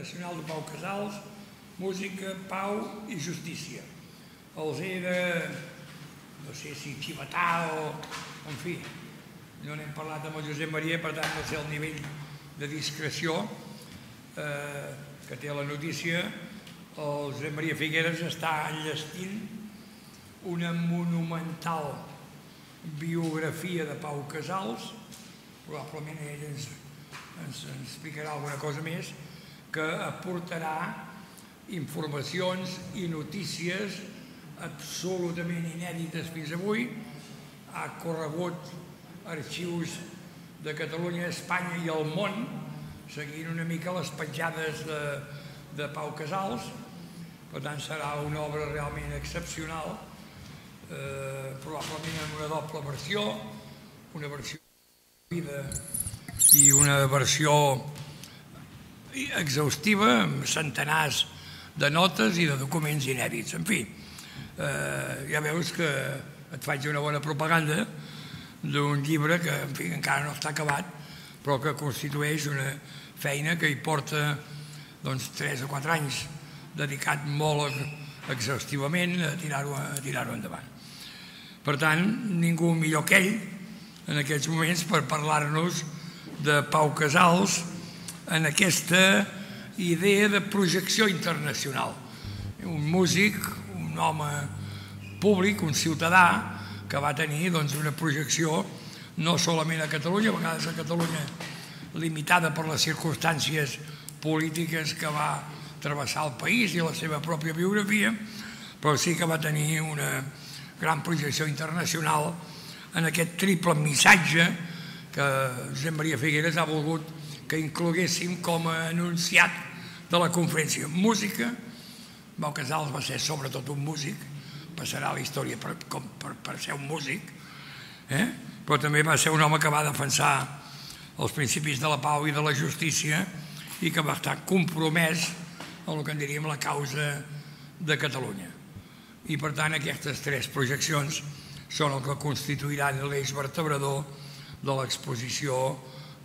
Internacional de Pau Casals, Música, Pau i Justícia. Els era, no sé si xivatà o... En fi, no n'hem parlat amb el Josep Maria, per tant no sé el nivell de discreció eh, que té la notícia. El Josep Maria Figueres està enllestint una monumental biografia de Pau Casals, probablement ell ens, ens explicarà alguna cosa més, que aportarà informacions i notícies absolutament inèdites fins avui, ha corregut arxius de Catalunya, Espanya i el món, seguint una mica les petjades de, de Pau Casals. Per tant, serà una obra realment excepcional, eh, probablement en una doble versió, una versió vida i una versió exhaustiva amb centenars de notes i de documents inèdits. En fi, eh, ja veus que et faig una bona propaganda d'un llibre que en fi, encara no està acabat, però que constitueix una feina que hi porta doncs, 3 o 4 anys dedicat molt exhaustivament a tirar-ho tirar endavant. Per tant, ningú millor que ell en aquests moments per parlar-nos de Pau Casals en aquesta idea de projecció internacional. Un músic, un home públic, un ciutadà, que va tenir doncs, una projecció no solament a Catalunya, a vegades a Catalunya limitada per les circumstàncies polítiques que va travessar el país i la seva pròpia biografia, però sí que va tenir una gran projecció internacional en aquest triple missatge que Josep Maria Figueres ha volgut que incloguéssim com a anunciat de la conferència. Música, Mau Casals va ser sobretot un músic, passarà la història per, com, per, per ser un músic, eh? però també va ser un home que va defensar els principis de la pau i de la justícia i que va estar compromès amb el que en diríem la causa de Catalunya. I per tant aquestes tres projeccions són el que constituiran l'eix vertebrador de l'exposició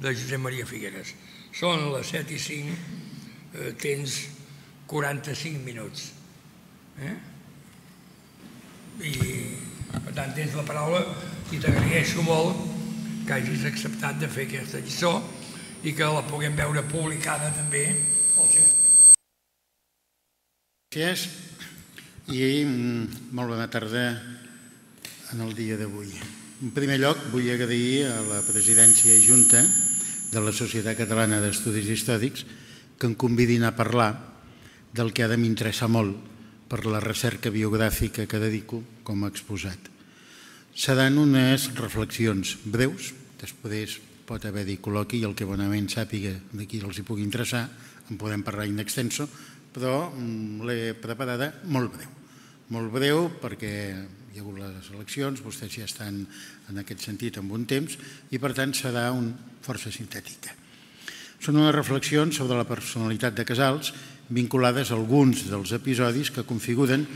de Josep Maria Figueres. Són les 7 i 5, eh, tens 45 minuts. Eh? I per tant tens la paraula i t'agraeixo molt que hagis acceptat de fer aquesta lliçó i que la puguem veure publicada també al seu. Gràcies i mm, molt bona tarda en el dia d'avui. En primer lloc, vull agrair a la presidència i junta de la Societat Catalana d'Estudis Històrics que em convidin a parlar del que ha de m'interessar molt per la recerca biogràfica que dedico com a exposat. Seran unes reflexions breus, després pot haver-hi col·loqui i el que bonament sàpiga de qui els hi pugui interessar, en podem parlar in extenso, però mm, l'he preparada molt breu. Molt breu perquè hi ha hagut les eleccions, vostès ja estan en aquest sentit amb un temps i per tant serà un força sintètica. Són unes reflexions sobre la personalitat de Casals vinculades a alguns dels episodis que configuren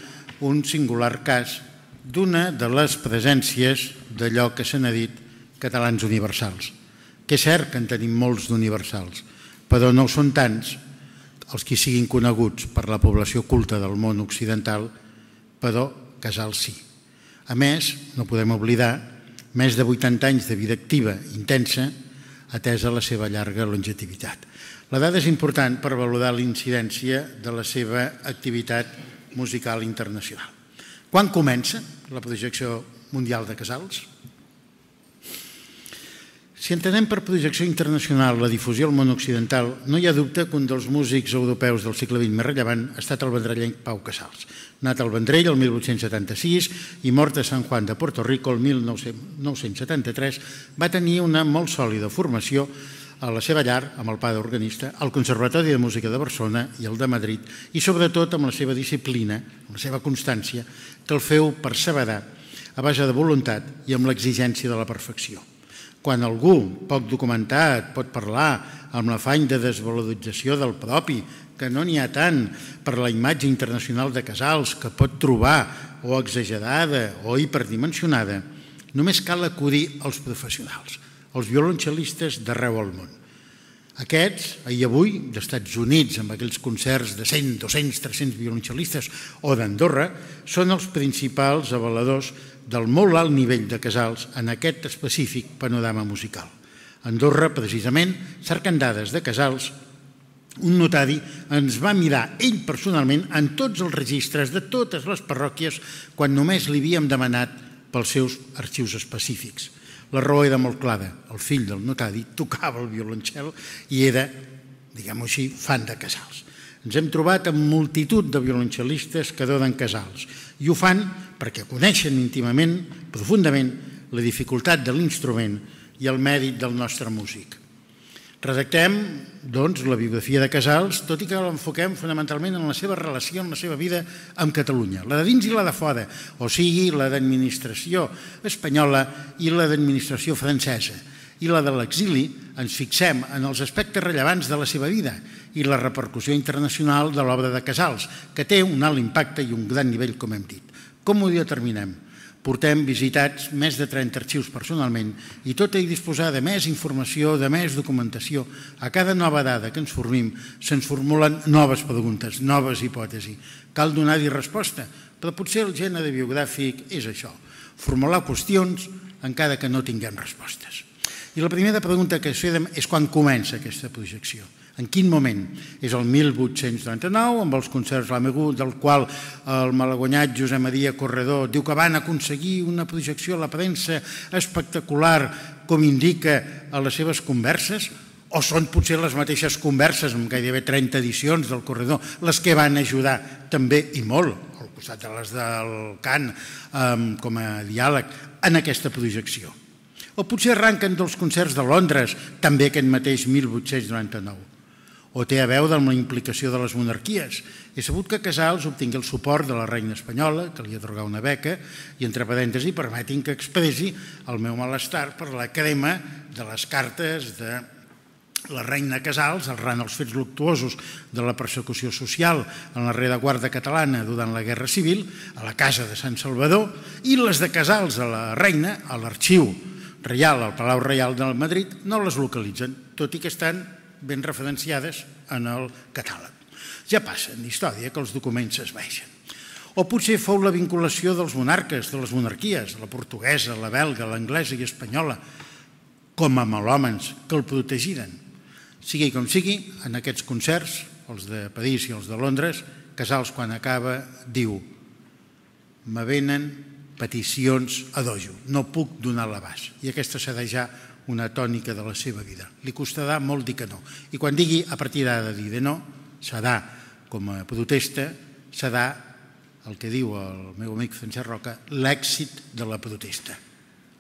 un singular cas d'una de les presències d'allò que se n'ha dit catalans universals, que és cert que en tenim molts d'universals, però no són tants els que siguin coneguts per la població culta del món occidental, però Casals sí. A més, no podem oblidar, més de 80 anys de vida activa intensa, atesa la seva llarga longevitat. La dada és important per valorar l'incidència de la seva activitat musical internacional. Quan comença la projecció mundial de Casals? Si entenem per projecció internacional la difusió al món occidental, no hi ha dubte que un dels músics europeus del segle XX més rellevant ha estat el vendrellenc Pau Casals. Nat al Vendrell el 1876 i mort a Sant Juan de Puerto Rico el 1973, va tenir una molt sòlida formació a la seva llar, amb el pare organista, al Conservatori de Música de Barcelona i el de Madrid, i sobretot amb la seva disciplina, amb la seva constància, que el feu perseverar a base de voluntat i amb l'exigència de la perfecció. Quan algú, poc documentat, pot parlar amb l'afany de desvalorització del propi, que no n'hi ha tant per la imatge internacional de Casals que pot trobar o exagerada o hiperdimensionada, només cal acudir als professionals, els violoncel·listes d'arreu al món. Aquests, ahir avui, d'Estats Units, amb aquells concerts de 100, 200, 300 violoncel·listes, o d'Andorra, són els principals avaladors del molt alt nivell de casals en aquest específic panorama musical. Andorra, precisament, cercant dades de casals, un notari ens va mirar ell personalment en tots els registres de totes les parròquies quan només li havíem demanat pels seus arxius específics. La raó era molt clara. El fill del notari tocava el violoncel i era, diguem-ho així, fan de casals. Ens hem trobat amb multitud de violoncel·listes que donen casals i ho fan perquè coneixen íntimament, profundament, la dificultat de l'instrument i el mèrit del nostre músic. Redactem, doncs, la biografia de Casals, tot i que l'enfoquem fonamentalment en la seva relació, en la seva vida amb Catalunya, la de dins i la de fora, o sigui, la d'administració espanyola i la d'administració francesa. I la de l'exili ens fixem en els aspectes rellevants de la seva vida i la repercussió internacional de l'obra de Casals, que té un alt impacte i un gran nivell, com hem dit. Com ho determinem? Portem visitats més de 30 arxius personalment i tot i disposar de més informació, de més documentació, a cada nova dada que ens formim se'ns formulen noves preguntes, noves hipòtesis. Cal donar-hi resposta, però potser el gènere biogràfic és això, formular qüestions encara que no tinguem respostes. I la primera pregunta que es fem és quan comença aquesta projecció. En quin moment? És el 1899, amb els concerts Lamegú, del qual el malaguanyat Josep Maria Corredor diu que van aconseguir una projecció a la premsa espectacular, com indica a les seves converses, o són potser les mateixes converses, amb gairebé 30 edicions del Corredor, les que van ajudar també i molt, al costat de les del cant, com a diàleg, en aquesta projecció. O potser arranquen dels concerts de Londres, també aquest mateix 1899 o té a veure amb la implicació de les monarquies. He sabut que Casals obtingui el suport de la reina espanyola, que li atorgà una beca, i entre parèntesi permetin que expressi el meu malestar per la crema de les cartes de la reina Casals arran els fets luctuosos de la persecució social en la rereguarda catalana durant la Guerra Civil a la Casa de Sant Salvador i les de Casals a la reina a l'arxiu reial, al Palau Reial de Madrid, no les localitzen, tot i que estan ben referenciades en el catàleg. Ja passa en història que els documents es veixen. O potser fou la vinculació dels monarques, de les monarquies, la portuguesa, la belga, l'anglesa i espanyola, com a malòmens que el protegiren. Sigui com sigui, en aquests concerts, els de París i els de Londres, Casals, quan acaba, diu me venen peticions a dojo, no puc donar l'abast. I aquesta serà ja una tònica de la seva vida. Li costarà molt dir que no. I quan digui a partir d'ara de dir de no, serà com a protesta, serà el que diu el meu amic Francesc Roca, l'èxit de la protesta.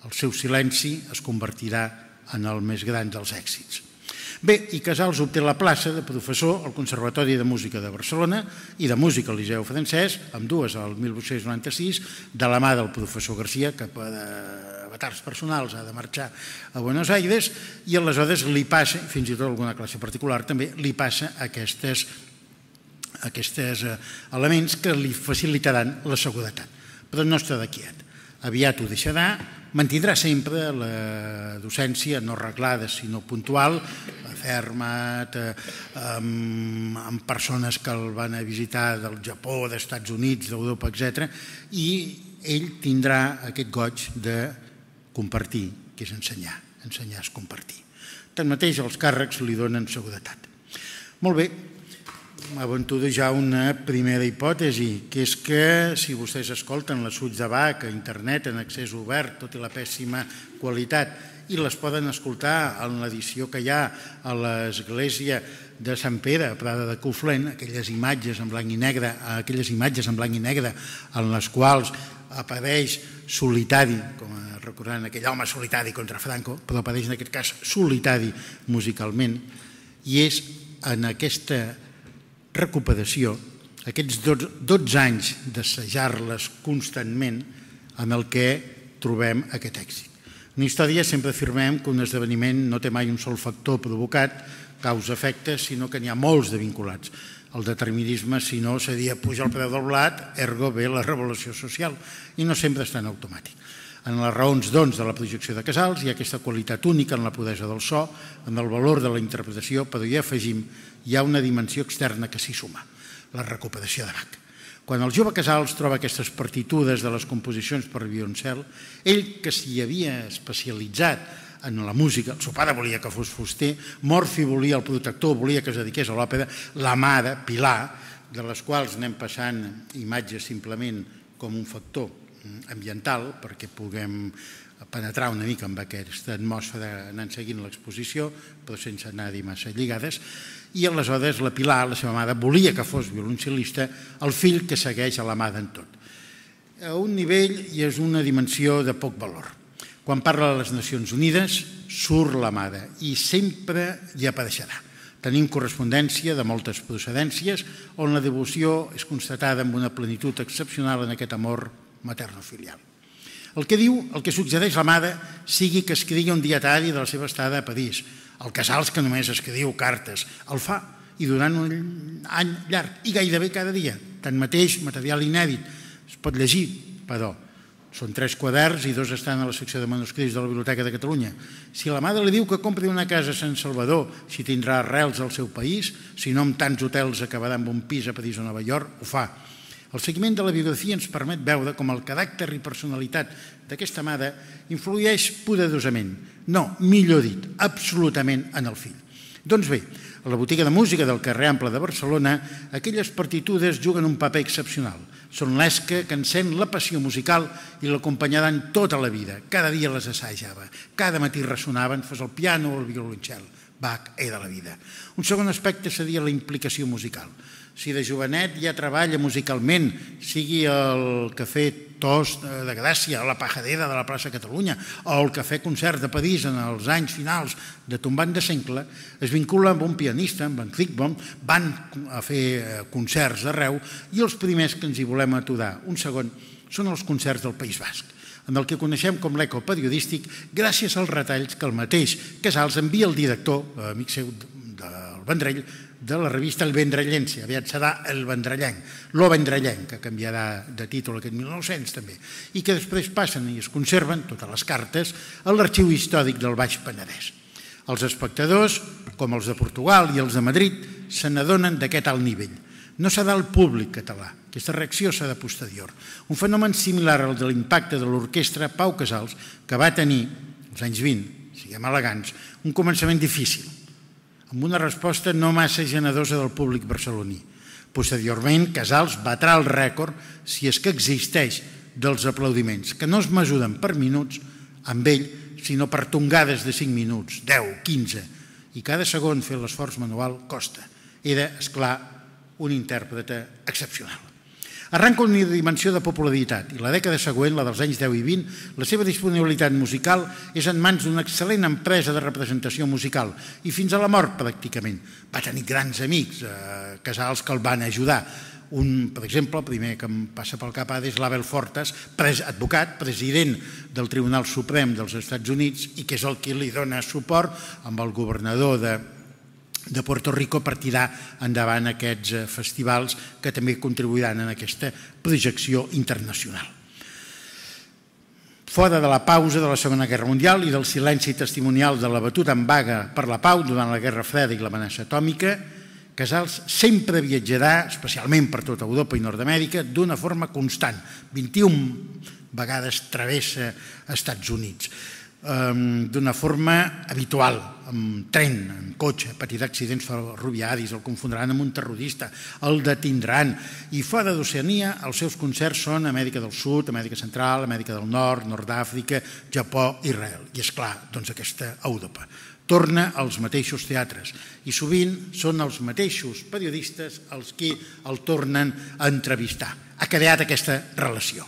El seu silenci es convertirà en el més gran dels èxits. Bé, i Casals obté la plaça de professor al Conservatori de Música de Barcelona i de Música al Liceu Francès, amb dues al 1896, de la mà del professor Garcia, que per avatards personals ha de marxar a Buenos Aires, i aleshores li passa, fins i tot alguna classe particular també, li passa aquestes aquests eh, elements que li facilitaran la seguretat. Però no està de quiet. Aviat ho deixarà, mantindrà sempre la docència no reglada sinó puntual, fermat, eh, amb, amb persones que el van a visitar del Japó, d'Estats Units, d'Europa, etc. I ell tindrà aquest goig de compartir, que és ensenyar. Ensenyar és compartir. Tanmateix, els càrrecs li donen seguretat. Molt bé, aventuro ja una primera hipòtesi, que és que si vostès escolten les suits de Bach a internet en accés obert, tot i la pèssima qualitat, i les poden escoltar en l'edició que hi ha a l'església de Sant Pere, a Prada de Cuflent, aquelles imatges en blanc i negre, aquelles imatges en blanc i negre en les quals apareix solitari, com recordant aquell home solitari contra Franco, però apareix en aquest cas solitari musicalment, i és en aquesta recuperació, aquests 12 anys d'assajar-les constantment en el que trobem aquest èxit. En història sempre afirmem que un esdeveniment no té mai un sol factor provocat, causa-efecte, sinó que n'hi ha molts de vinculats. El determinisme, si no, seria pujar el preu del blat, ergo ve la revolució social, i no sempre és tan automàtic. En les raons, doncs, de la projecció de Casals hi ha aquesta qualitat única en la puresa del so, en el valor de la interpretació, però hi afegim, hi ha una dimensió externa que s'hi suma, la recuperació de Bach. Quan el jove Casals troba aquestes partitudes de les composicions per violoncel, ell que s'hi havia especialitzat en la música, el seu pare volia que fos fuster, Morfi volia el protector, volia que es dediqués a l'òpera, la mare, Pilar, de les quals anem passant imatges simplement com un factor ambiental perquè puguem penetrar una mica amb aquesta atmosfera anant seguint l'exposició, però sense anar-hi massa lligades. I aleshores la Pilar, la seva mare, volia que fos violoncel·lista el fill que segueix a la mà d'en tot. A un nivell i és una dimensió de poc valor. Quan parla de les Nacions Unides, surt la mare i sempre hi apareixerà. Tenim correspondència de moltes procedències on la devoció és constatada amb una plenitud excepcional en aquest amor materno-filial. El que diu, el que suggereix la mare, sigui que escrigui un dietari de la seva estada a París. El Casals, que només escriu cartes, el fa i durant un any llarg, i gairebé cada dia. Tanmateix, material inèdit, es pot llegir, però són tres quaderns i dos estan a la secció de manuscrits de la Biblioteca de Catalunya. Si la mare li diu que compri una casa a Sant Salvador, si tindrà arrels al seu país, si no amb tants hotels acabarà amb un pis a París o Nova York, ho fa el seguiment de la biografia ens permet veure com el caràcter i personalitat d'aquesta mare influeix poderosament, no, millor dit, absolutament en el fill. Doncs bé, a la botiga de música del carrer Ample de Barcelona, aquelles partitudes juguen un paper excepcional. Són l'esca que encén la passió musical i l'acompanyaran tota la vida. Cada dia les assajava, cada matí ressonaven, fos el piano o el violoncel. Bach era la vida. Un segon aspecte seria la implicació musical si de jovenet ja treballa musicalment, sigui el Cafè Tos de Gràcia, la Pajadera de la plaça Catalunya, o el Cafè Concert de París en els anys finals de Tombant de Sencle, es vincula amb un pianista, amb en Crickbaum, van a fer eh, concerts arreu, i els primers que ens hi volem aturar, un segon, són els concerts del País Basc en el que coneixem com l'eco periodístic, gràcies als retalls que el mateix Casals envia al director, amic seu del Vendrell, de la revista El Vendrellense, aviat serà El Vendrellenc, Lo Vendrellenc, que canviarà de títol aquest 1900 també, i que després passen i es conserven, totes les cartes, a l'arxiu històric del Baix Penedès. Els espectadors, com els de Portugal i els de Madrid, se n'adonen d'aquest alt nivell. No serà el públic català, aquesta reacció serà posterior. Un fenomen similar al de l'impacte de l'orquestra Pau Casals, que va tenir, als anys 20, siguem elegants, un començament difícil, amb una resposta no massa generosa del públic barceloní. Posteriorment, Casals batrà el rècord, si és que existeix, dels aplaudiments, que no es mesuren per minuts amb ell, sinó per tongades de 5 minuts, 10, 15, i cada segon fer l'esforç manual costa. Era, és clar, un intèrprete excepcional. Arranca una dimensió de popularitat i la dècada següent, la dels anys 10 i 20, la seva disponibilitat musical és en mans d'una excel·lent empresa de representació musical i fins a la mort pràcticament. Va tenir grans amics, eh, casals que el van ajudar. Un, per exemple, el primer que em passa pel cap és l'Abel Fortes, pres, advocat, president del Tribunal Suprem dels Estats Units i que és el qui li dona suport amb el governador de de Puerto Rico per tirar endavant aquests eh, festivals que també contribuiran en aquesta projecció internacional. Fora de la pausa de la Segona Guerra Mundial i del silenci testimonial de la batuta en vaga per la pau durant la Guerra Freda i l'amenaça atòmica, Casals sempre viatjarà, especialment per tota Europa i Nord-Amèrica, d'una forma constant. 21 vegades travessa Estats Units d'una forma habitual, amb tren, en cotxe, patir accidents ferroviaris, el confondran amb un terrorista, el detindran. I fora d'Oceania, els seus concerts són Amèrica del Sud, Amèrica Central, Amèrica del Nord, Nord d'Àfrica, Japó, Israel. I és clar, doncs aquesta Europa. Torna als mateixos teatres i sovint són els mateixos periodistes els qui el tornen a entrevistar. Ha creat aquesta relació.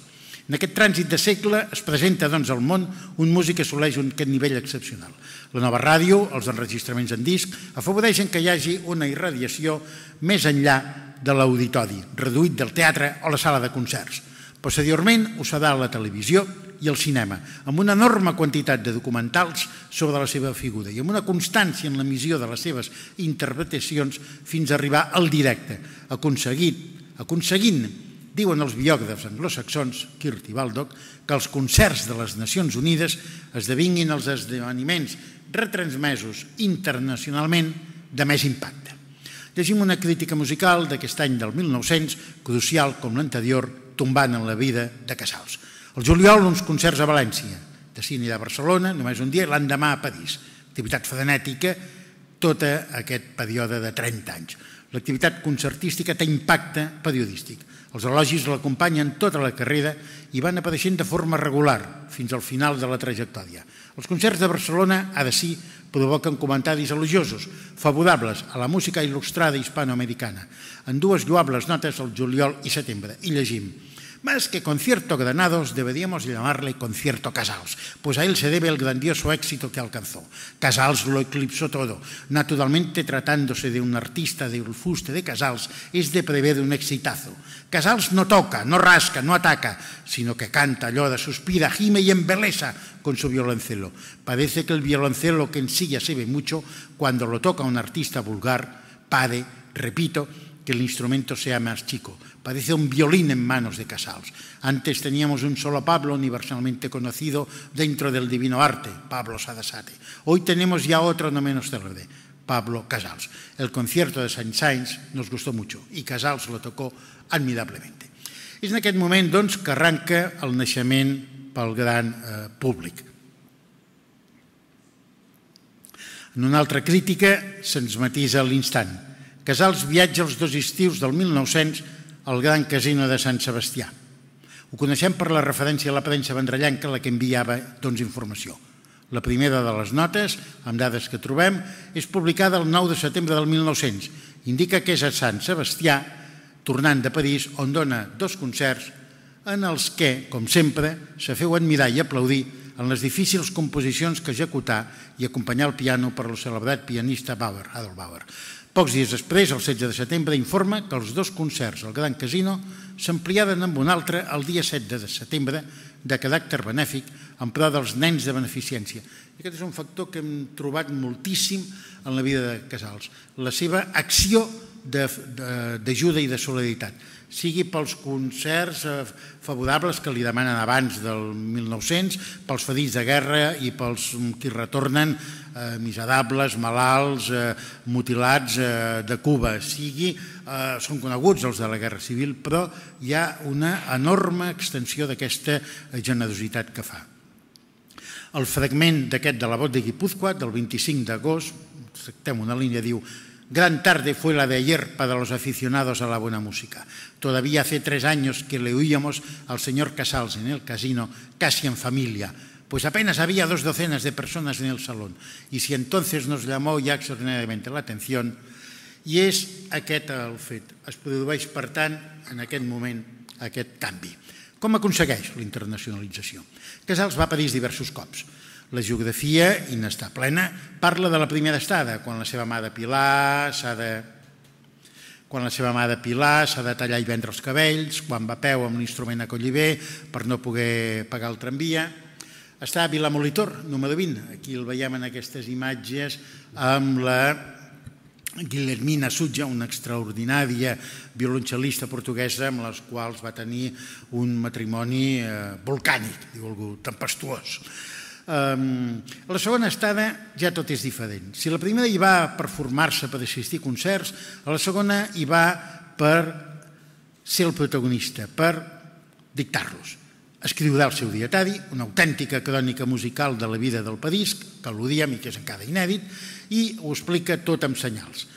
En aquest trànsit de segle es presenta doncs, al món un músic que assoleix un, aquest nivell excepcional. La nova ràdio, els enregistraments en disc, afavoreixen que hi hagi una irradiació més enllà de l'auditori, reduït del teatre o la sala de concerts. Posteriorment ho serà la televisió i el cinema, amb una enorme quantitat de documentals sobre la seva figura i amb una constància en l'emissió de les seves interpretacions fins a arribar al directe, aconseguit, aconseguint Diuen els biògrafs anglosaxons, Kirt i Baldock, que els concerts de les Nacions Unides esdevinguin els esdeveniments retransmesos internacionalment de més impacte. Llegim una crítica musical d'aquest any del 1900, crucial com l'anterior, tombant en la vida de Casals. El juliol, uns concerts a València, de cine de Barcelona, només un dia, l'endemà a París. Activitat frenètica, tot aquest període de 30 anys. L'activitat concertística té impacte periodístic. Els elogis l'acompanyen tota la carrera i van apareixent de forma regular fins al final de la trajectòria. Els concerts de Barcelona, ha de sí, provoquen comentaris elogiosos, favorables a la música il·lustrada hispanoamericana, en dues lloables notes al juliol i setembre. I llegim Más que concierto Granados, deberíamos llamarle concierto Casals, pues a él se debe el grandioso éxito que alcanzó. Casals lo eclipsó todo. Naturalmente, tratándose de un artista del fuste de Casals, es de prever un exitazo. Casals no toca, no rasca, no ataca, sino que canta, llora, suspira, gime y embelesa con su violoncelo. Parece que el violoncelo que en sí ya se ve mucho, cuando lo toca un artista vulgar, pare, repito, que el instrumento sea más chico. Parece un violín en manos de Casals. Antes teníamos un solo Pablo universalmente conocido dentro del divino arte, Pablo Sadasate. Hoy tenemos ya otro no menos célebre, Pablo Casals. El concierto de Saint-Saëns nos gustó mucho i Casals lo tocó admirablement. És en aquest moment doncs, que arranca el naixement pel gran eh, públic. En una altra crítica se'ns matisa l'instant. Casals viatja els dos estius del 1900 al Gran Casino de Sant Sebastià. Ho coneixem per la referència a la premsa vendrellenca la que enviava doncs, informació. La primera de les notes, amb dades que trobem, és publicada el 9 de setembre del 1900. Indica que és a Sant Sebastià, tornant de París, on dona dos concerts en els que, com sempre, se feu admirar i aplaudir en les difícils composicions que executar i acompanyar el piano per el celebrat pianista Bauer, Adolf Bauer. Pocs dies després, el 16 de setembre, informa que els dos concerts al Gran Casino s'ampliaven amb un altre el dia 7 de setembre de caràcter benèfic en pro dels nens de beneficència. Aquest és un factor que hem trobat moltíssim en la vida de Casals. La seva acció d'ajuda i de solidaritat sigui pels concerts eh, favorables que li demanen abans del 1900, pels fedits de guerra i pels que retornen eh, miserables, malalts, eh, mutilats eh, de Cuba. Sigui, eh, són coneguts els de la Guerra Civil, però hi ha una enorme extensió d'aquesta generositat que fa. El fragment d'aquest de la vot de Guipúzcoa, del 25 d'agost, tractem una línia, diu Gran tarde fue la de ayer para los aficionados a la buena música. Todavía hace tres años que le oíamos al señor Casals en el casino, casi en familia, pues apenas había dos docenas de personas en el salón. Y si entonces nos llamó ya extraordinariamente la atención, i és aquest el fet. Es produeix, per tant, en aquest moment, aquest canvi. Com aconsegueix la internacionalització? Casals va París diversos cops. La geografia, i n'està plena, parla de la primera estada, quan la seva mà de Pilar s'ha de quan la seva mà de Pilar s'ha de tallar i vendre els cabells, quan va a peu amb l'instrument a colliver per no poder pagar el tramvia. Està a Vilamolitor, número 20. Aquí el veiem en aquestes imatges amb la Guillermina Sutja, una extraordinària violoncel·lista portuguesa amb les quals va tenir un matrimoni eh, volcànic, diu algú, tempestuós. Um, la segona estada ja tot és diferent. Si la primera hi va per formar-se, per assistir a concerts, a la segona hi va per ser el protagonista, per dictar-los. Escriurà el seu dietari, una autèntica crònica musical de la vida del París, que al·ludíem i que és encara inèdit, i ho explica tot amb senyals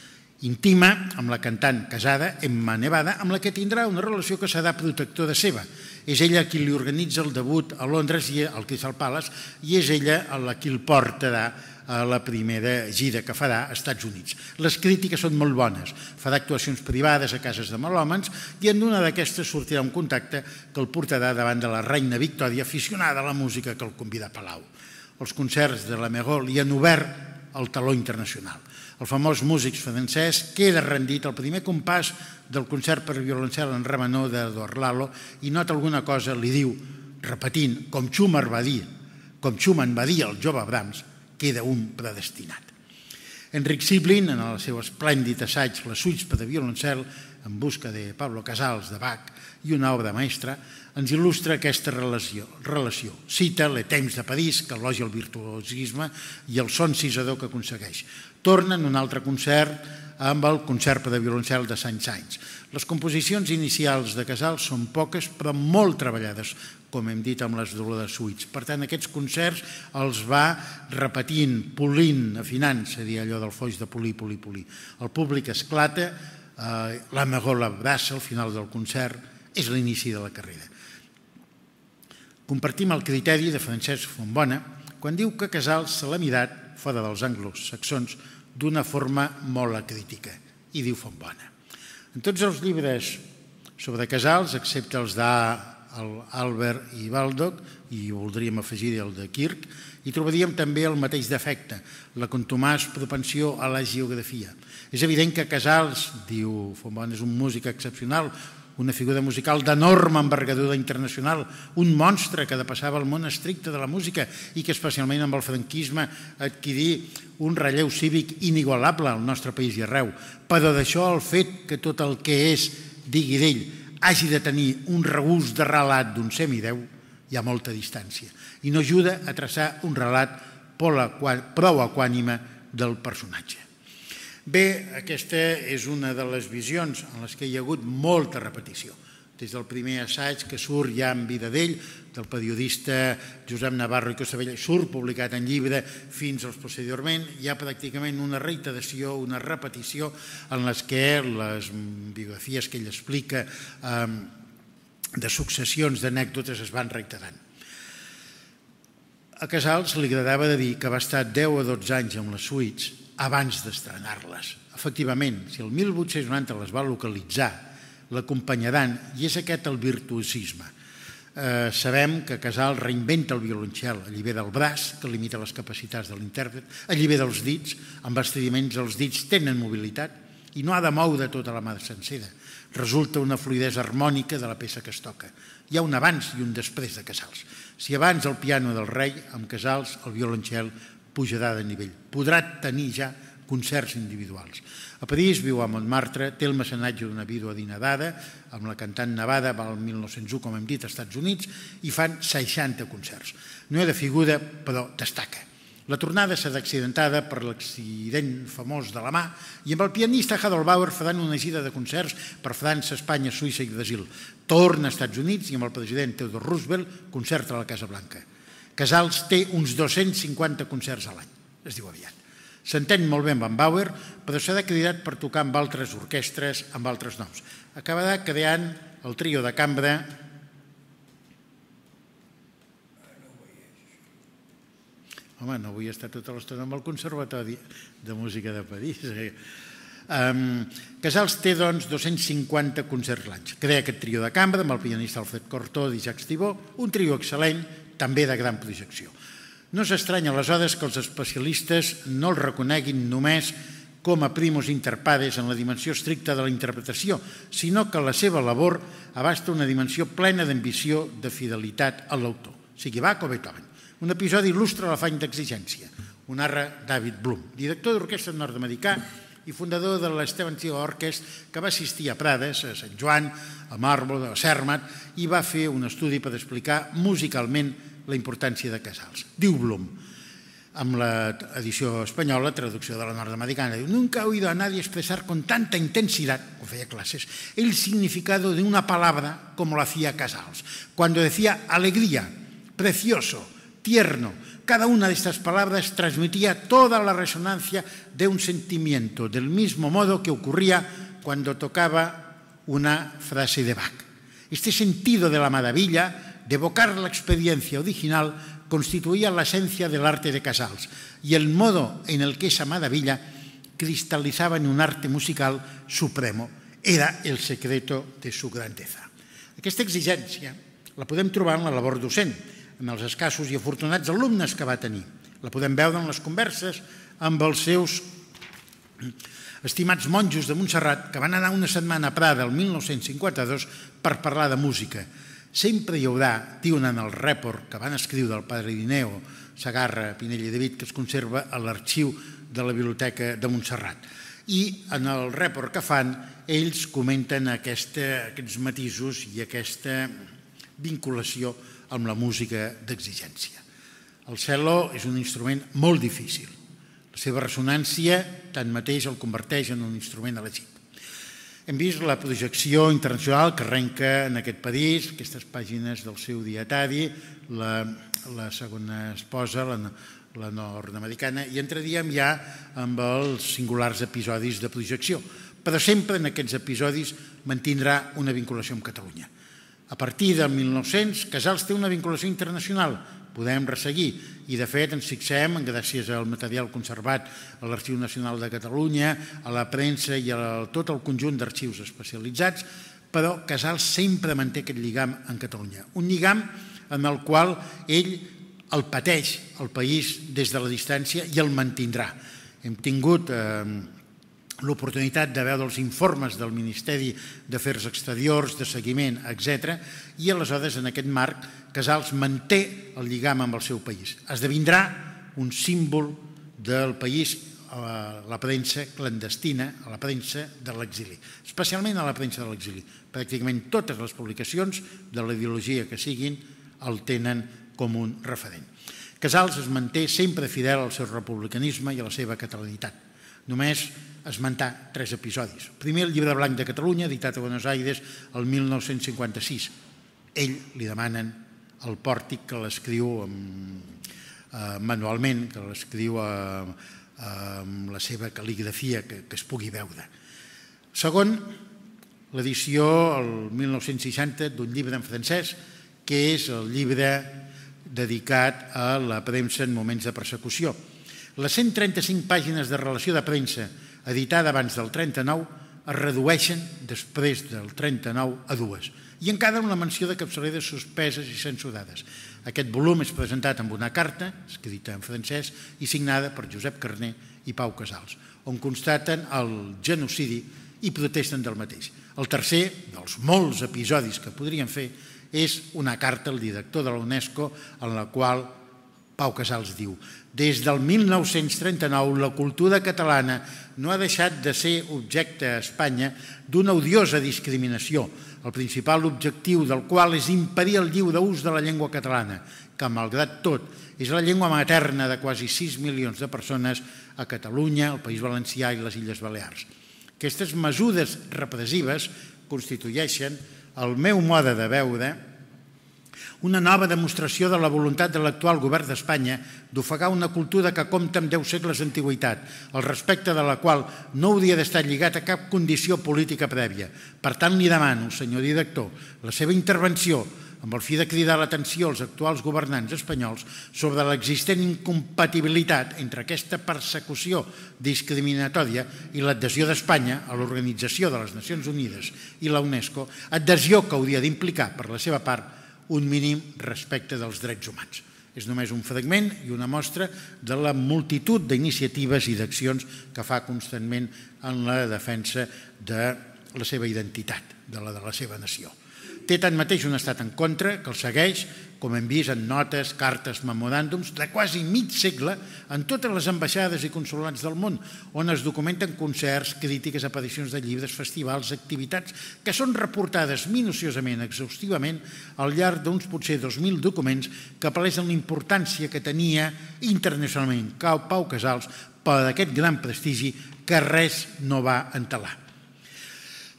íntima amb la cantant casada, Emma Nevada, amb la que tindrà una relació que serà protectora seva. És ella qui li organitza el debut a Londres i al Crystal Palace i és ella la qui el portarà a la primera gira que farà als Estats Units. Les crítiques són molt bones. Farà actuacions privades a cases de malòmens i en una d'aquestes sortirà un contacte que el portarà davant de la reina Victòria, aficionada a la música que el convida a Palau. Els concerts de la Megó li han obert el taló internacional el famós músic francès, queda rendit al primer compàs del concert per violoncel en re menor d'Eduard Lalo i nota alguna cosa, li diu, repetint, com Schumann va dir, com Schumann va dir al jove Brahms, queda un predestinat. Enric Siblin, en el seu esplèndid assaig Les ulls per a violoncel, En busca de Pablo Casals de Bach i una obra maestra, ens il·lustra aquesta relació. relació. Cita le temps de París, que elogia el virtuosisme i el son cisador que aconsegueix. Torna en un altre concert amb el concert per a violoncel de Saint-Saëns. Les composicions inicials de Casals són poques però molt treballades, com hem dit amb les dolores suites. Per tant, aquests concerts els va repetint, polint, afinant, seria allò del foix de polir, polir, polir. El públic esclata, eh, la Megó l'abraça al final del concert, és l'inici de la carrera. Compartim el criteri de Francesc Fontbona quan diu que Casals se l'ha mirat, fora dels anglosaxons, d'una forma molt acrítica, i diu Fontbona. En tots els llibres sobre Casals, excepte els d'Albert i Baldock, i voldríem afegir el de Kirk, hi trobaríem també el mateix defecte, la contumàs propensió a la geografia. És evident que Casals, diu Fontbona, és un músic excepcional, una figura musical d'enorme envergadura internacional, un monstre que depassava el món estricte de la música i que especialment amb el franquisme adquirí un relleu cívic inigualable al nostre país i arreu. Però d'això el fet que tot el que és, digui d'ell, hagi de tenir un regust de relat d'un semideu, hi ha molta distància i no ajuda a traçar un relat prou equànime del personatge. Bé, aquesta és una de les visions en les que hi ha hagut molta repetició. Des del primer assaig que surt ja en vida d'ell, del periodista Josep Navarro i Costabella, surt publicat en llibre fins als posteriorment, hi ha pràcticament una reiteració, una repetició en les que les biografies que ell explica eh, de successions d'anècdotes es van reiterant. A Casals li agradava de dir que va estar 10 o 12 anys amb les suites abans d'estrenar-les. Efectivament, si el 1890 les va localitzar, l'acompanyaran, i és aquest el virtuosisme. Eh, sabem que Casal reinventa el violoncel a lliber del braç, que limita les capacitats de l'intèrpret, a lliber dels dits, amb estirament els dits tenen mobilitat i no ha de moure tota la mà sencera. Resulta una fluidesa harmònica de la peça que es toca. Hi ha un abans i un després de Casals. Si abans el piano del rei, amb Casals el violoncel pujarà de nivell. Podrà tenir ja concerts individuals. A París viu a Montmartre, té el mecenatge d'una vídua adinadada, amb la cantant Nevada, va al 1901, com hem dit, als Estats Units, i fan 60 concerts. No de figura, però destaca. La tornada s'ha d'accidentada per l'accident famós de la mà i amb el pianista Bauer faran una gira de concerts per França, Espanya, Suïssa i Brasil. Torna als Estats Units i amb el president Theodore Roosevelt concerta a la Casa Blanca. Casals té uns 250 concerts a l'any, es diu aviat. S'entén molt bé amb en Bauer, però s'ha de cridat per tocar amb altres orquestres, amb altres noms. Acabarà creant el trio de cambra Home, no vull estar tota l'estona amb el Conservatori de Música de París. Eh? Casals té, doncs, 250 concerts l'any. Crea aquest trio de cambra amb el pianista Alfred Cortó i Jacques Tibó, un trio excel·lent també de gran projecció. No s'estranya aleshores que els especialistes no el reconeguin només com a primus inter pares en la dimensió estricta de la interpretació, sinó que la seva labor abasta una dimensió plena d'ambició, de fidelitat a l'autor, sigui Bach o Beethoven. Un episodi il·lustra l'afany d'exigència. Ho narra David Bloom, director d'orquestra nord-americà i fundador de l'Esteban Tio Orquest, que va assistir a Prades, a Sant Joan, a Marble, a Sermat, i va fer un estudi per explicar musicalment la importància de Casals. Diu Blum, amb l'edició espanyola, traducció de la nord-americana, diu, nunca he oído a nadie expresar con tanta intensidad, o feia classes, el significado de una palabra como lo hacía Casals. Cuando decía alegría, precioso, tierno, cada una de estas palabras transmitía toda la resonancia de un sentimiento, del mismo modo que ocurría cuando tocaba una frase de Bach. Este sentido de la maravilla de evocar la original constituía la esencia del arte de Casals y el modo en el que esa maravilla cristalizaba en un arte musical supremo era el secreto de su grandeza. Aquesta exigència la podem trobar en la labor docent, en els escassos i afortunats alumnes que va tenir. La podem veure en les converses amb els seus estimats monjos de Montserrat que van anar una setmana a Prada el 1952 per parlar de música Sempre hi haurà, diuen en el rèport que van escriure el padre Dineo, Sagarra, Pinell i David, que es conserva a l'arxiu de la Biblioteca de Montserrat. I en el report que fan, ells comenten aquesta, aquests matisos i aquesta vinculació amb la música d'exigència. El cello és un instrument molt difícil. La seva ressonància, tanmateix, el converteix en un instrument elegit. Hem vist la projecció internacional que arrenca en aquest país, aquestes pàgines del seu dietari, la, la segona esposa, la, la nord-americana, i entradíem ja amb els singulars episodis de projecció. Però sempre en aquests episodis mantindrà una vinculació amb Catalunya. A partir del 1900, Casals té una vinculació internacional, podem resseguir, i de fet ens fixem, gràcies al material conservat a l'Arxiu Nacional de Catalunya, a la premsa i a tot el conjunt d'arxius especialitzats, però Casals sempre manté aquest lligam en Catalunya. Un lligam en el qual ell el pateix el país des de la distància i el mantindrà. Hem tingut eh, l'oportunitat de veure els informes del Ministeri d'Afers Exteriors, de seguiment, etc. I aleshores, en aquest marc, Casals manté el lligam amb el seu país. Esdevindrà un símbol del país a la premsa clandestina, a la premsa de l'exili, especialment a la premsa de l'exili. Pràcticament totes les publicacions de la ideologia que siguin el tenen com un referent. Casals es manté sempre fidel al seu republicanisme i a la seva catalanitat. Només esmentar tres episodis. Primer, el llibre blanc de Catalunya, editat a Buenos Aires el 1956. Ell li demanen el pòrtic que l'escriu eh, manualment, que l'escriu amb la seva cal·ligrafia que, que es pugui veure. Segon, l'edició el 1960 d'un llibre en francès, que és el llibre dedicat a la premsa en moments de persecució. Les 135 pàgines de relació de premsa editada abans del 39 es redueixen després del 39 a dues i encara una menció de capçaleres suspeses i censurades. Aquest volum és presentat amb una carta, escrita en francès i signada per Josep Carné i Pau Casals, on constaten el genocidi i protesten del mateix. El tercer dels molts episodis que podrien fer és una carta al director de la UNESCO en la qual Pau Casals diu des del 1939 la cultura catalana no ha deixat de ser objecte a Espanya d'una odiosa discriminació el principal objectiu del qual és impedir el lliure ús de la llengua catalana, que, malgrat tot, és la llengua materna de quasi 6 milions de persones a Catalunya, el País Valencià i les Illes Balears. Aquestes mesures repressives constitueixen, el meu mode de veure, una nova demostració de la voluntat de l'actual govern d'Espanya d'ofegar una cultura que compta amb 10 segles d'antiguitat, el respecte de la qual no hauria d'estar lligat a cap condició política prèvia. Per tant, li demano, senyor director, la seva intervenció amb el fi de cridar l'atenció als actuals governants espanyols sobre l'existent incompatibilitat entre aquesta persecució discriminatòria i l'adhesió d'Espanya a l'Organització de les Nacions Unides i la UNESCO, adhesió que hauria d'implicar, per la seva part, un mínim respecte dels drets humans. És només un fragment i una mostra de la multitud d'iniciatives i d'accions que fa constantment en la defensa de la seva identitat, de la de la seva nació. Té tanmateix un estat en contra que el segueix com hem vist en notes, cartes, memoràndums de quasi mig segle en totes les ambaixades i consulats del món, on es documenten concerts, crítiques, aparicions de llibres, festivals, activitats, que són reportades minuciosament, exhaustivament, al llarg d'uns potser 2.000 documents que palesen la importància que tenia internacionalment Pau Casals per aquest gran prestigi que res no va entelar.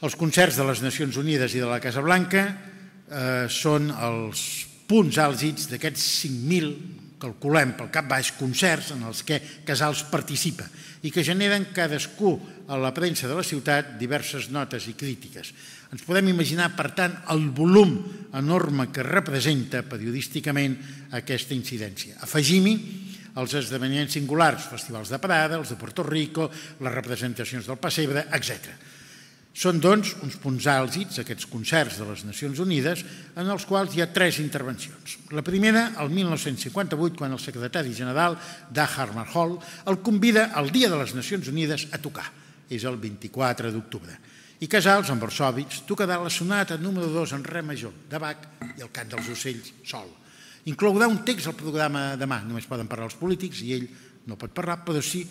Els concerts de les Nacions Unides i de la Casa Blanca eh, són els punts àlgids d'aquests 5.000, calculem pel cap baix, concerts en els que Casals participa i que generen cadascú a la premsa de la ciutat diverses notes i crítiques. Ens podem imaginar, per tant, el volum enorme que representa periodísticament aquesta incidència. Afegim-hi els esdeveniments singulars, festivals de Prada, els de Puerto Rico, les representacions del Passebre, etc. Són, doncs, uns punts àlgids, aquests concerts de les Nacions Unides, en els quals hi ha tres intervencions. La primera, el 1958, quan el secretari general d'Harman Hall el convida al Dia de les Nacions Unides a tocar. És el 24 d'octubre. I Casals, amb Orsòvits, tocarà la sonata número 2 en re major, de Bach, i el cant dels ocells, sol. Inclourà un text al programa demà, només poden parlar els polítics i ell no pot parlar, però sí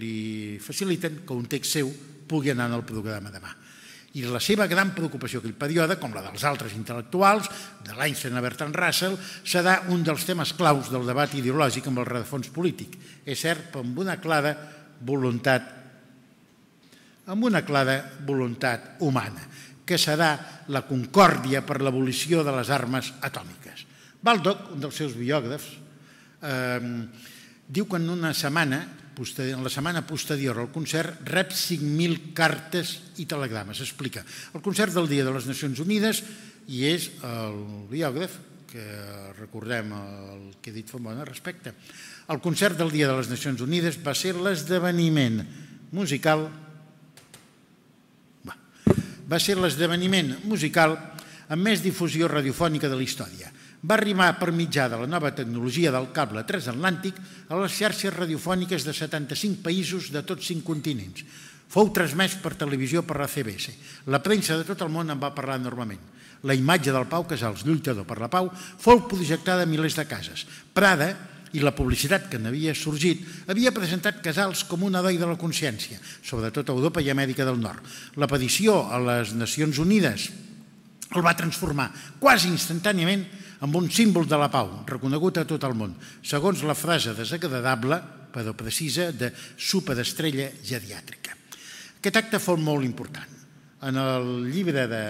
li faciliten que un text seu pugui anar en el programa demà. I la seva gran preocupació aquell període, com la dels altres intel·lectuals, de l'Einstein a Bertrand Russell, serà un dels temes claus del debat ideològic amb el redefons polític. És cert, però amb una clara voluntat amb una clara voluntat humana, que serà la concòrdia per l'abolició de les armes atòmiques. Baldock, un dels seus biògrafs, eh, diu que en una setmana en la setmana posterior al concert, rep 5.000 cartes i telegrames. Explica. El concert del Dia de les Nacions Unides i és el biògraf que recordem el que he dit fa bona respecte. El concert del Dia de les Nacions Unides va ser l'esdeveniment musical va ser l'esdeveniment musical amb més difusió radiofònica de la història va arribar per mitjà de la nova tecnologia del cable transatlàntic a les xarxes radiofòniques de 75 països de tots cinc continents. Fou transmès per televisió per la CBS. La premsa de tot el món en va parlar enormement. La imatge del Pau Casals, lluitador per la pau, fou projectada a milers de cases. Prada i la publicitat que n'havia sorgit havia presentat Casals com un heroi de la consciència, sobretot a Europa i Amèrica del Nord. La petició a les Nacions Unides el va transformar quasi instantàniament amb un símbol de la pau, reconegut a tot el món, segons la frase desagradable, però precisa, de sopa d'estrella geriàtrica. Aquest acte fou molt important. En el llibre de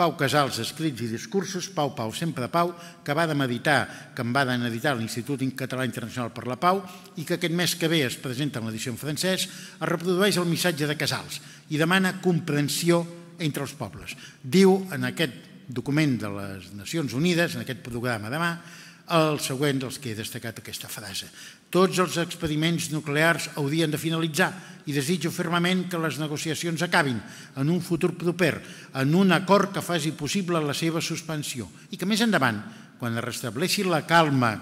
Pau Casals, escrits i discursos, Pau Pau, sempre Pau, que va de meditar, que em va d'editar l'Institut Català Internacional per la Pau i que aquest mes que ve es presenta en l'edició en francès, es reprodueix el missatge de Casals i demana comprensió entre els pobles. Diu en aquest document de les Nacions Unides, en aquest programa demà, el següent dels que he destacat aquesta frase. Tots els experiments nuclears haurien de finalitzar i desitjo fermament que les negociacions acabin en un futur proper, en un acord que faci possible la seva suspensió i que més endavant, quan es restableixi la calma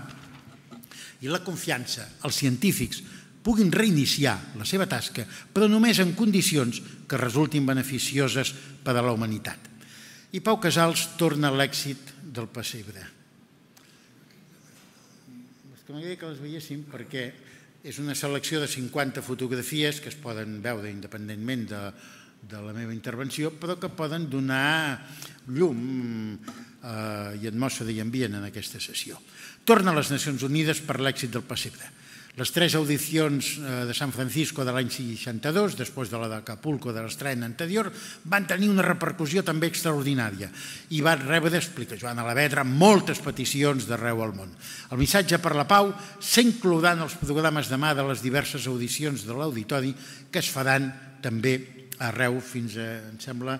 i la confiança, els científics puguin reiniciar la seva tasca, però només en condicions que resultin beneficioses per a la humanitat. I Pau Casals torna a l'èxit del pessebre. És que m'agradaria que les veiéssim perquè és una selecció de 50 fotografies que es poden veure independentment de, de la meva intervenció, però que poden donar llum eh, i atmosfera i ambient en aquesta sessió. Torna a les Nacions Unides per l'èxit del pessebre. Les tres audicions eh, de San Francisco de l'any 62, després de la d'Acapulco de l'estrena anterior, van tenir una repercussió també extraordinària i van rebre, explica Joan Alavedra, moltes peticions d'arreu al món. El missatge per la pau s'inclourà en els programes demà de les diverses audicions de l'auditori que es faran també arreu fins a, em sembla,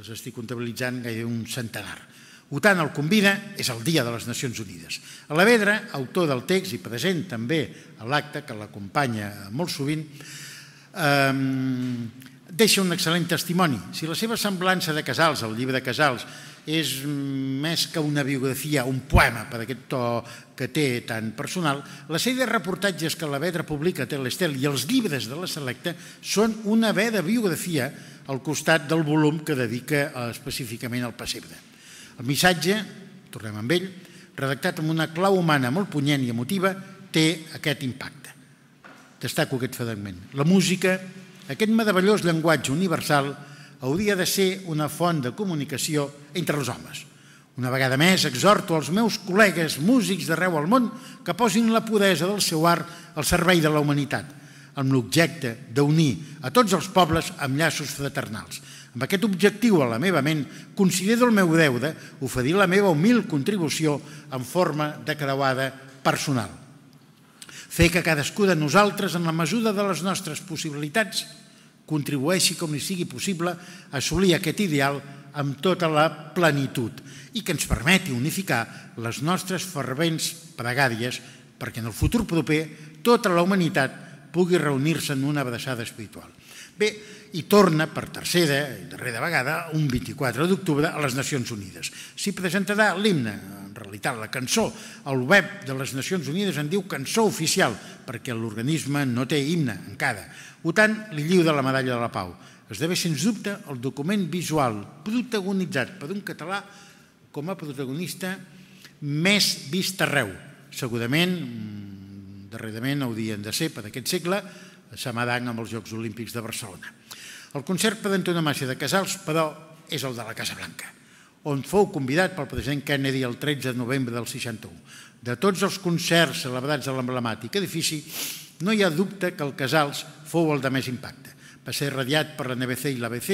les estic comptabilitzant, gairebé un centenar. OTAN el convida, és el Dia de les Nacions Unides. A la Vedra, autor del text i present també a l'acte, que l'acompanya molt sovint, eh, deixa un excel·lent testimoni. Si la seva semblança de Casals, el llibre de Casals, és més que una biografia, un poema per aquest to que té tan personal, la sèrie de reportatges que la Vedra publica a Telestel i els llibres de la Selecta són una vera biografia al costat del volum que dedica específicament al pessebre. El missatge, tornem amb ell, redactat amb una clau humana molt punyent i emotiva, té aquest impacte. Destaco aquest fragment. La música, aquest meravellós llenguatge universal, hauria de ser una font de comunicació entre els homes. Una vegada més exhorto els meus col·legues músics d'arreu al món que posin la puresa del seu art al servei de la humanitat, amb l'objecte d'unir a tots els pobles amb llaços fraternals, amb aquest objectiu a la meva ment, considero el meu deure oferir la meva humil contribució en forma de creuada personal. Fer que cadascú de nosaltres, en la mesura de les nostres possibilitats, contribueixi com li sigui possible a assolir aquest ideal amb tota la plenitud i que ens permeti unificar les nostres fervents pregàries perquè en el futur proper tota la humanitat pugui reunir-se en una abraçada espiritual. Bé, i torna per tercera i darrera vegada un 24 d'octubre a les Nacions Unides. S'hi presentarà l'himne, en realitat la cançó. El web de les Nacions Unides en diu cançó oficial perquè l'organisme no té himne encara. OTAN li lliu de la medalla de la pau. Esdevé, sens dubte, el document visual protagonitzat per un català com a protagonista més vist arreu. Segurament, mm, darrerament haurien de ser per aquest segle, a Samadang amb els Jocs Olímpics de Barcelona. El concert per antonomàcia de Casals, però, és el de la Casa Blanca, on fou convidat pel president Kennedy el 13 de novembre del 61. De tots els concerts celebrats a l'emblemàtic edifici, no hi ha dubte que el Casals fou el de més impacte. Va ser radiat per la NBC i l'ABC,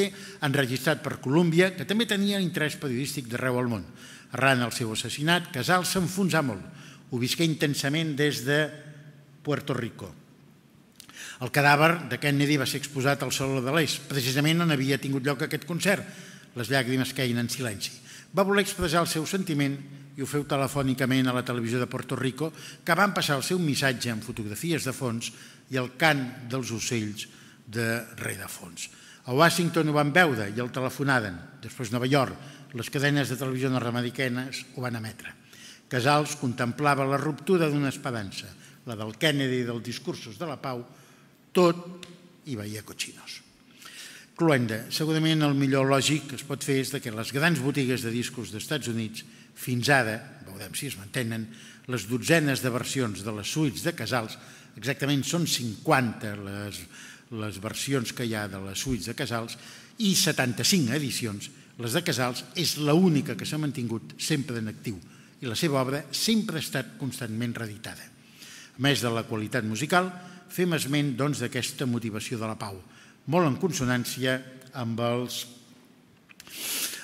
enregistrat per Colúmbia, que també tenia interès periodístic d'arreu al món. Arran el seu assassinat, Casals s'enfonsà molt. Ho visqué intensament des de Puerto Rico. El cadàver de Kennedy va ser exposat al Sol de l'Est, precisament on havia tingut lloc aquest concert. Les llàgrimes queien en silenci. Va voler expressar el seu sentiment i ho feu telefònicament a la televisió de Puerto Rico, que van passar el seu missatge amb fotografies de fons i el cant dels ocells de fons. A Washington ho van veure i el telefonaren. Després Nova York, les cadenes de televisió nord-americanes ho van emetre. Casals contemplava la ruptura d'una esperança, la del Kennedy dels discursos de la pau, tot i veia cotxinos. Cluenda, segurament el millor lògic que es pot fer és que les grans botigues de discos dels Estats Units fins ara, veurem si es mantenen, les dotzenes de versions de les suites de Casals, exactament són 50 les, les versions que hi ha de les suites de Casals i 75 edicions, les de Casals és l'única que s'ha mantingut sempre en actiu i la seva obra sempre ha estat constantment reeditada. A més de la qualitat musical, fem esment doncs, d'aquesta motivació de la pau, molt en consonància amb els,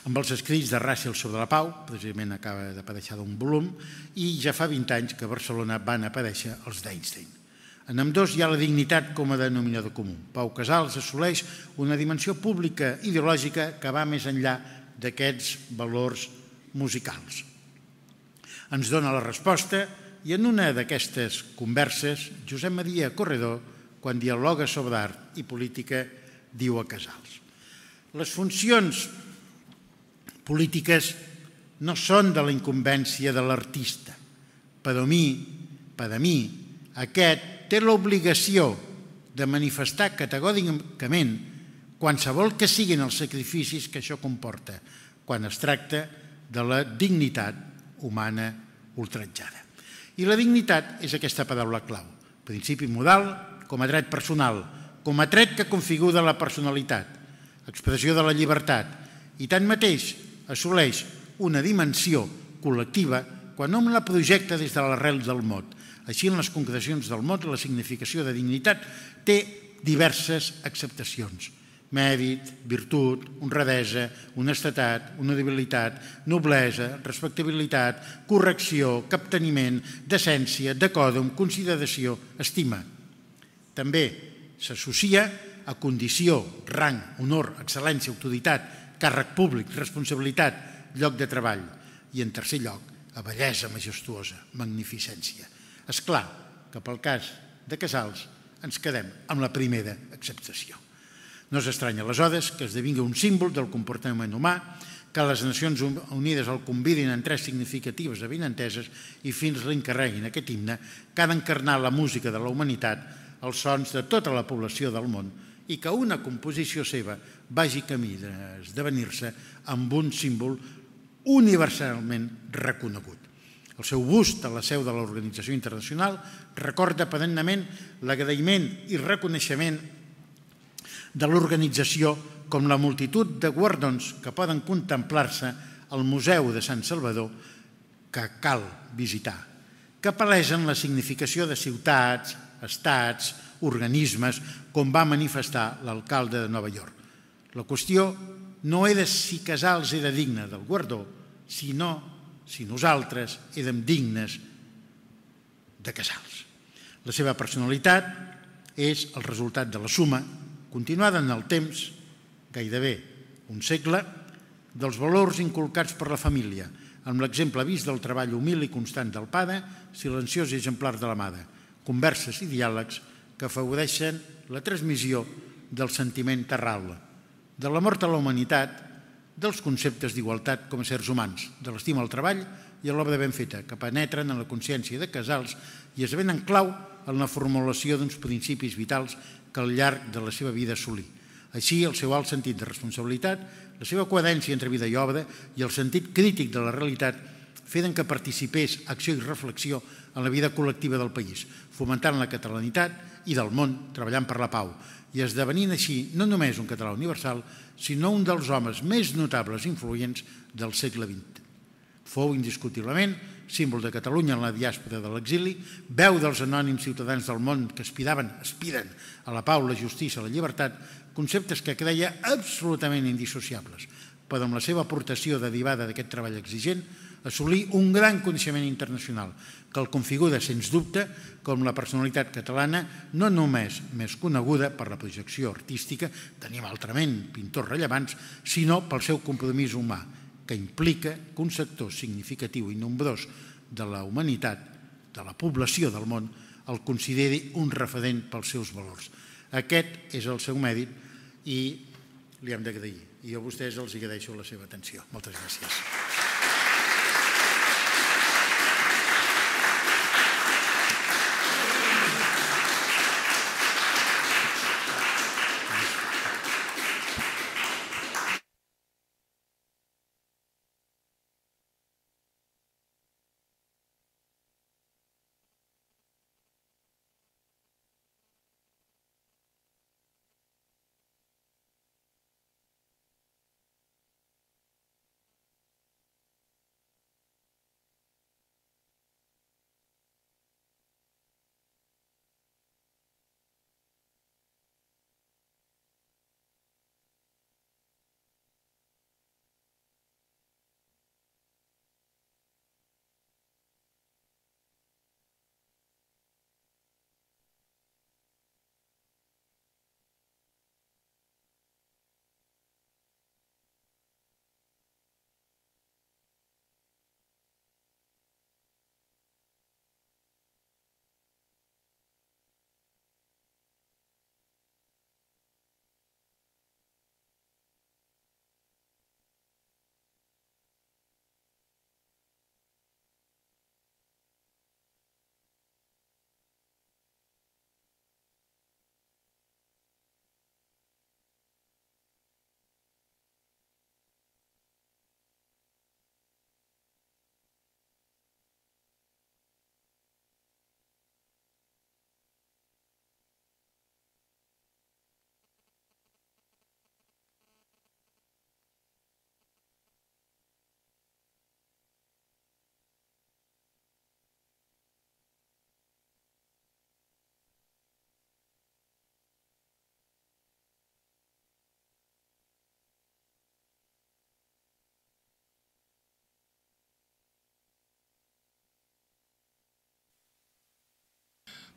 amb els escrits de Russell sobre la pau, precisament acaba d'aparèixer d'un volum, i ja fa 20 anys que a Barcelona van aparèixer els d'Einstein. En amb dos hi ha la dignitat com a denominador comú. Pau Casals assoleix una dimensió pública ideològica que va més enllà d'aquests valors musicals. Ens dona la resposta i en una d'aquestes converses, Josep Maria Corredor, quan dialoga sobre art i política, diu a Casals. Les funcions polítiques no són de la incumbència de l'artista. Per a mi, per a mi, aquest té l'obligació de manifestar categòricament qualsevol que siguin els sacrificis que això comporta quan es tracta de la dignitat humana ultratjada. I la dignitat és aquesta paraula clau, principi modal com a dret personal, com a tret que configura la personalitat, expressió de la llibertat. I tanmateix assoleix una dimensió col·lectiva quan hom la projecta des de l'arrel del mot. Així, en les concrecions del mot, la significació de dignitat té diverses acceptacions mèrit, virtut, honradesa, honestedat, honorabilitat, noblesa, respectabilitat, correcció, capteniment, decència, decòdum, consideració, estima. També s'associa a condició, rang, honor, excel·lència, autoritat, càrrec públic, responsabilitat, lloc de treball i, en tercer lloc, a bellesa majestuosa, magnificència. És clar que pel cas de Casals ens quedem amb la primera acceptació. No és estrany, aleshores, que esdevingui un símbol del comportament humà, que les Nacions Unides el convidin en tres significatives avinenteses i fins l'encarreguin aquest himne que ha d'encarnar la música de la humanitat, els sons de tota la població del món i que una composició seva vagi camí d'esdevenir-se amb un símbol universalment reconegut. El seu bust a la seu de l'Organització Internacional recorda perennament l'agraïment i reconeixement de l'organització com la multitud de guardons que poden contemplar-se al Museu de Sant Salvador que cal visitar, que palesen la significació de ciutats, estats, organismes, com va manifestar l'alcalde de Nova York. La qüestió no era si Casals era digne del guardó, sinó si nosaltres érem dignes de Casals. La seva personalitat és el resultat de la suma continuada en el temps, gairebé un segle, dels valors inculcats per la família, amb l'exemple vist del treball humil i constant del pare, silenciós i exemplar de la mare, converses i diàlegs que afavoreixen la transmissió del sentiment terral, de la mort a la humanitat, dels conceptes d'igualtat com a sers humans, de l'estima al treball i a l'obra ben feta, que penetren en la consciència de casals i esdevenen clau en la formulació d'uns principis vitals que al llarg de la seva vida assolí. Així, el seu alt sentit de responsabilitat, la seva coherència entre vida i obra i el sentit crític de la realitat fent que participés acció i reflexió en la vida col·lectiva del país, fomentant la catalanitat i del món, treballant per la pau, i esdevenint així no només un català universal, sinó un dels homes més notables i influents del segle XX. Fou indiscutiblement símbol de Catalunya en la diàspora de l'exili, veu dels anònims ciutadans del món que aspiraven, aspiren a la pau, la justícia, la llibertat, conceptes que creia absolutament indissociables, però amb la seva aportació derivada d'aquest treball exigent, assolir un gran coneixement internacional que el configura, sens dubte, com la personalitat catalana no només més coneguda per la projecció artística, tenim altrament pintors rellevants, sinó pel seu compromís humà, que implica que un sector significatiu i nombrós de la humanitat, de la població del món, el consideri un referent pels seus valors. Aquest és el seu mèrit i li hem d'agrair. I a vostès els agraeixo la seva atenció. Moltes gràcies.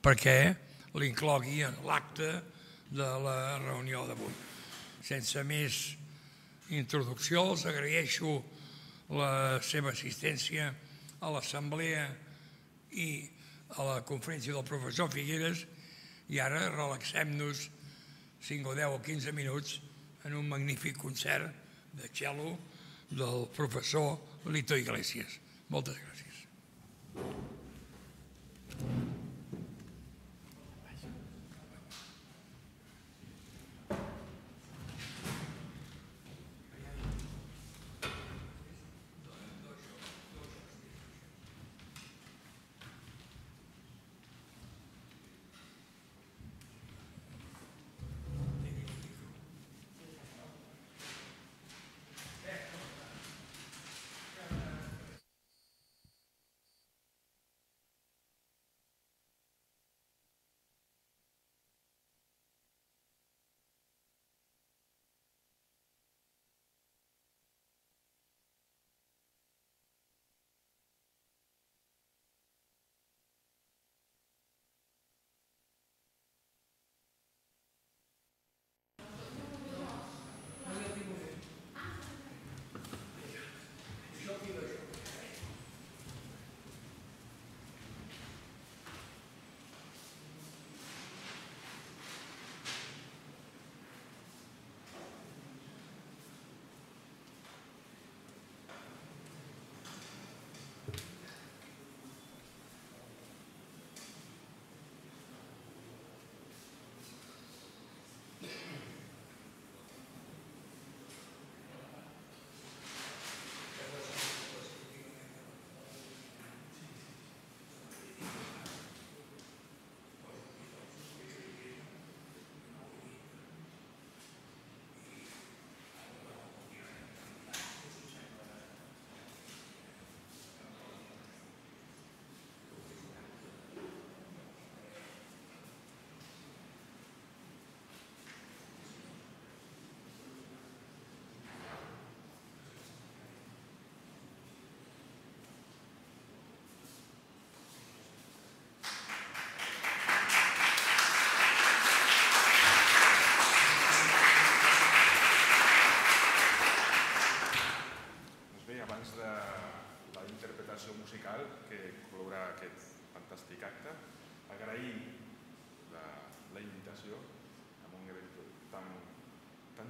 Perquè l'inclogui en l'acte de la reunió d'avui. Sense més introducció, els agraeixo la seva assistència a l'assemblea i a la conferència del professor Figueres i ara relaxem-nos 5 o 10 o 15 minuts en un magnífic concert de cello del professor Lito Iglesias. Moltes gràcies.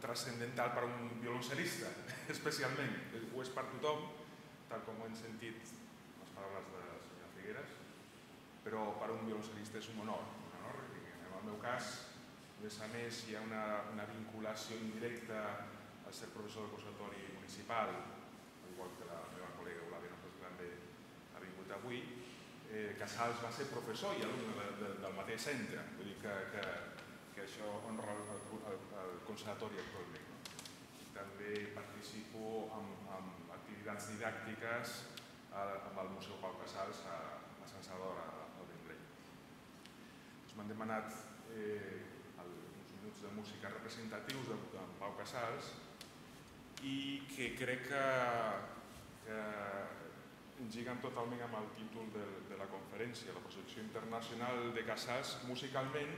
Transcendental per a un violoncel·lista, especialment. Ho és per tothom, tal com ho hem sentit les paraules de la senyora Figueres, però per a un violoncel·lista és un honor. Un honor. En el meu cas, a més a més, hi ha una, una vinculació indirecta a ser professor del Conservatori Municipal, igual que la meva col·lega Eulàlia Nofres també ha vingut avui, eh, Casals va ser professor i alumne de, de, del mateix centre, vull dir que, que, que això honra el, el, el Conservatori actualment. També participo en, en activitats didàctiques amb el Museu Pau Casals a, a Sant Salvador, al Vendrell. M'han demanat eh, uns minuts de música representatius de, de Pau Casals i que crec que, que lliguen totalment amb el títol de, de la conferència, la projecció internacional de Casals, musicalment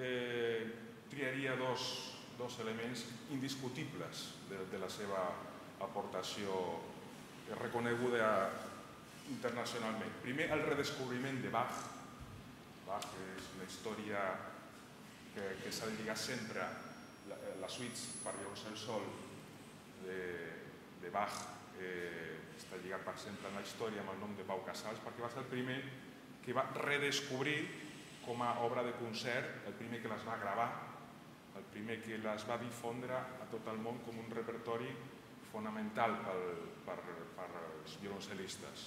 eh, triaria dos, dos elements indiscutibles de, de la seva aportació reconeguda internacionalment. Primer, el redescobriment de Bach. Bach és una història que, que s'ha de lligar sempre la, la suite per violoncel sol de, de Bach eh, està lligat per sempre en la història amb el nom de Pau Casals perquè va ser el primer que va redescobrir com a obra de concert, el primer que les va gravar, el primer que les va difondre a tot el món com un repertori fonamental pel, per, per als violoncel·listes.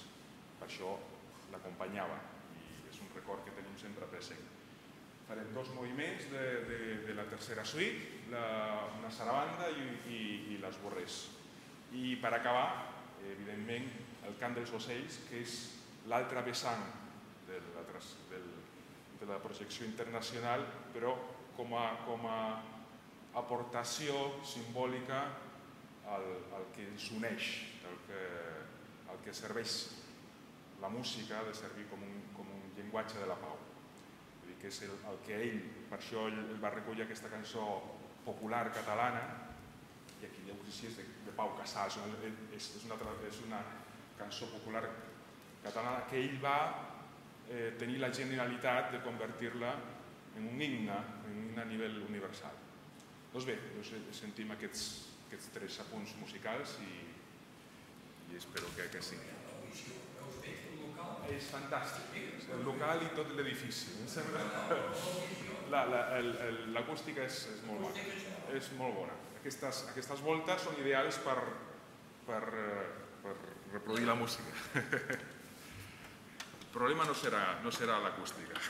Per això l'acompanyava i és un record que tenim sempre present. Farem dos moviments de, de, de la tercera suite, la, una sarabanda i, i, i les borrers. I per acabar, evidentment, el cant dels ocells, que és l'altre vessant de la, del, de la projecció internacional, però com a, com a aportació simbòlica al, al que ens uneix, el que, el que serveix la música de servir com un, com un llenguatge de la pau. Vull dir que és el, el que ell, per això ell, ell va recollir aquesta cançó popular catalana, i aquí ja us és de, de Pau Casals, és, és, una, és una cançó popular catalana que ell va eh, tenir la genialitat de convertir-la en un himne, en un himne a nivell universal. Doncs bé, doncs sentim aquests, aquests tres apunts musicals i, i espero que, que sí. És fantàstic, el local i tot l'edifici. L'acústica és, és molt bona. És molt bona. Aquestes, aquestes voltes són ideals per, per, per reproduir la música. Problema no serà, no serà l'acústica.